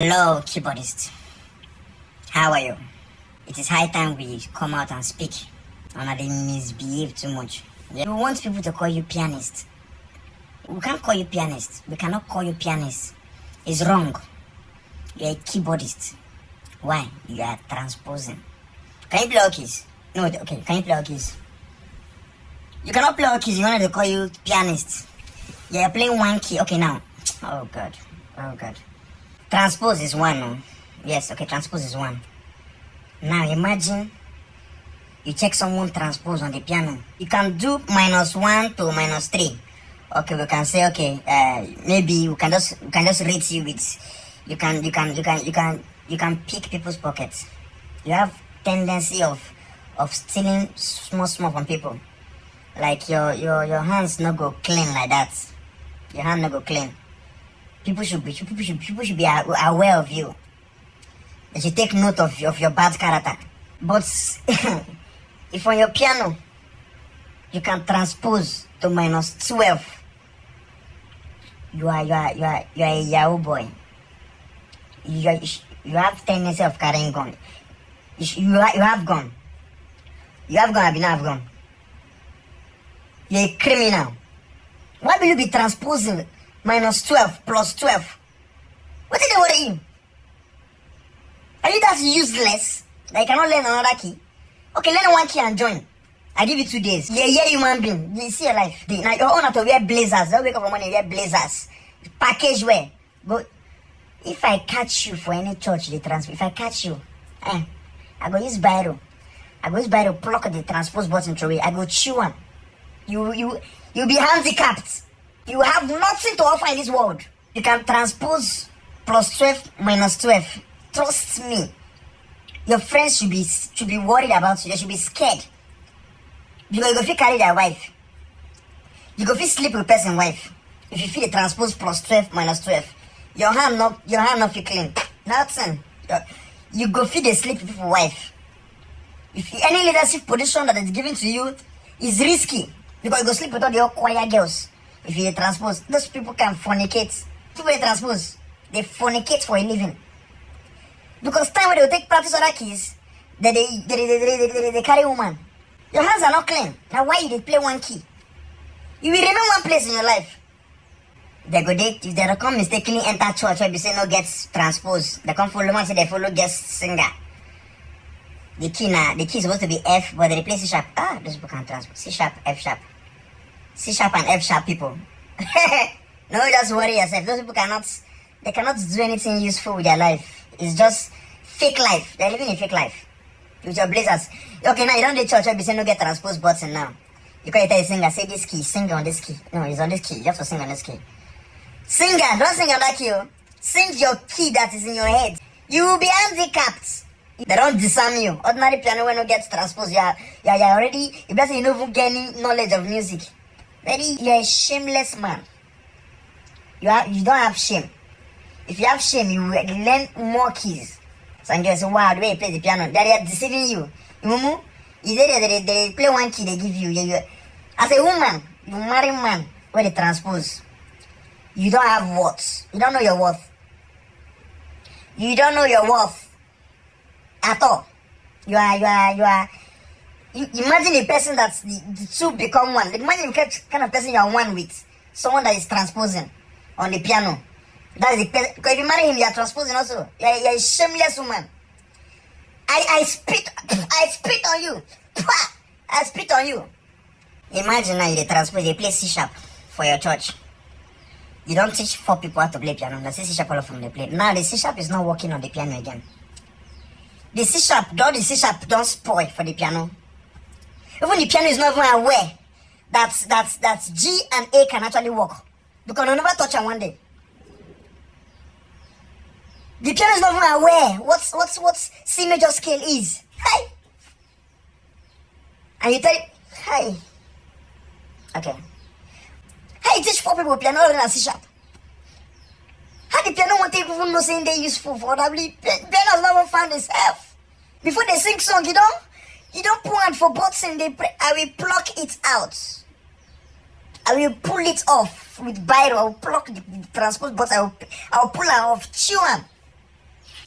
Hello, keyboardist. How are you? It is high time we come out and speak. And I didn't misbehave too much. Yeah. We want people to call you pianist. We can't call you pianist. We cannot call you pianist. It's wrong. You're a keyboardist. Why? You are transposing. Can you play all keys? No, okay. Can you play all keys? You cannot play all keys. You wanted to call you pianist. Yeah, you're playing one key. Okay, now. Oh, God. Oh, God. Transpose is one. No? Yes, okay, transpose is one. Now imagine you check someone transpose on the piano. You can do minus one to minus three. Okay, we can say okay, uh, maybe we can just we can just rate you with you can you can you can you can you can pick people's pockets. You have tendency of of stealing small small from people. Like your your your hands not go clean like that. Your hand not go clean. People should be people should people should be aware of you. They should take note of, of your bad character. But if on your piano you can transpose to minus twelve, you are you are you are you are a Yahoo boy. You are, you have tendency of carrying gun. You, you, you have gun. You have gun, I mean, have gun. You're a criminal. Why will you be transposing minus 12 plus 12? What did they worry you? Are you that useless that you cannot learn another key? Okay, learn one key and join. I give you two days. Yeah, yeah, human being. You see your life. They- Now your owner to wear blazers. Don't wake up for morning wear blazers. Package wear. Go. If I catch you for any church, the trans. If I catch you, eh, I go use biro. I go use biro pluck the transpose button through it. I go chew one. You you you be handicapped. You have nothing to offer in this world. You can transpose plus twelve minus twelve. Trust me. Your friends should be should be worried about you. They should be scared. Because you go fit carry their wife. You go fit sleep with person wife. If you feel the transpose plus twelve minus twelve, your hand not your hand not fit clean. Nothing. You go fit the sleep with wife. If any leadership position that is given to you is risky because you go sleep with all the choir girls. If you transpose, those people can fornicate. People dey transpose, they fornicate for a living. Because time when they go take practice other keys, they they they they, they, they, they, they carry woman. Your hands are not clean. Now why you dey play one key? You will remain one place in your life. They go they if they come mistakenly enter church where they say no gets transpose. They come follow man say they follow guest singer. The key now, the key is supposed to be F, but they replace C sharp. Ah, those people can transpose. C sharp, F sharp. C sharp and F sharp people. no, just worry yourself. Those people cannot, they cannot do anything useful with their life. It's just fake life. They're living a fake life. With your blazers. Okay, now you don't do church, you say no get transpose button now. You can't tell the singer, say this key, sing on this key. No, it's on this key. You have to sing on this key. Singer, don't sing on that key. oh. Sing your key that is in your head. You will be handicapped. They don't disarm you. Ordinary piano when you get transposed, you are, you are, you are already, you don't even get any knowledge of music. Very, you are a shameless man. You are, you don't have shame. If you have shame, you will learn more keys. Some girls say, wow, the way you play the piano, they are deceiving you. Mumu, they, they, they play one key, they give you. you, you. As a woman, you marry man where they transpose. You don't have worth. You don't know your worth. You don't know your worth at all. You are, you are, you are. You imagine a person that's the, the two become one. Imagine the kind of person you are one with. Someone that is transposing on the piano. That is the person. Because if you marry him, you are transposing also. You are, you are a shameless woman. I, I spit, I spit on you. I spit on you. Imagine now you transpose, they play C sharp for your church. You don't teach four people how to play piano. The C sharp all of them they play. Now the C sharp is not working on the piano again. The C sharp, all the C sharp don't spoil for the piano. Even the piano is not even aware that that that G and A can actually work. Because they'll never touch them one day. The piano is not even aware what's what's what's C major scale is. Hi. And you tell it, hi. Okay. You teach four people piano than C sharp? How the piano won't take even know saying they useful for? Piano has never found itself. Before they sing song, you don't you don't hand for boxing, they pray. I will pluck it out. I will pull it off with biro. I will pluck the, the transport box. I will, I will pull it off. Chew am.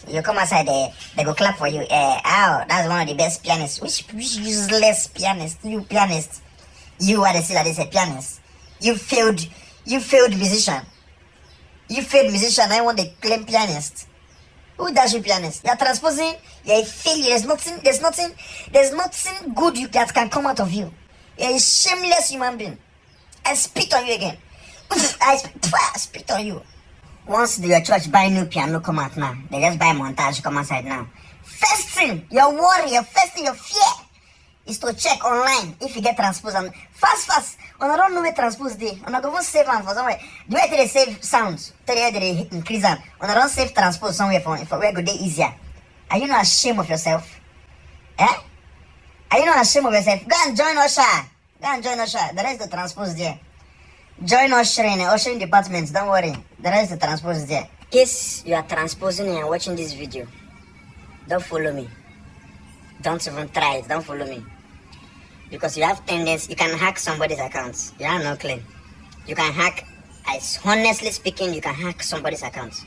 You come outside there, they go clap for you. Eh, ow, that's one of the best pianists. Which, which useless pianist? You pianist. You are the still this a pianist. You failed you failed musician. You failed musician, I want to claim pianist. Who does you pianist? You're transposing, you're a failure. There's nothing, there's nothing, there's nothing good you, that can come out of you. You're a shameless human being. I spit on you again. I spit, I spit on you. Once the church buy new piano come out now, they just buy montage come outside now. First thing, your worry, your first thing, your fear is to check online if you get transpose and fast fast. I transpose dey, when I go even save am for somewhere. The way they save sounds, tell you they increase I don't save transpose somewhere for, for where go dey easier. Are you not ashamed of yourself? Eh? Are you not ashamed of yourself? Go and join Usher. Go and join Usher. The rest the transpose there. Join ushering, ushering departments, don't worry. The rest the transpose there. In case you are transposing and watching this video, don't follow me. Don't even try it, don't follow me. Because you have tendency, you can hack somebody's accounts. You are no claim. You can hack, as honestly speaking, you can hack somebody's accounts.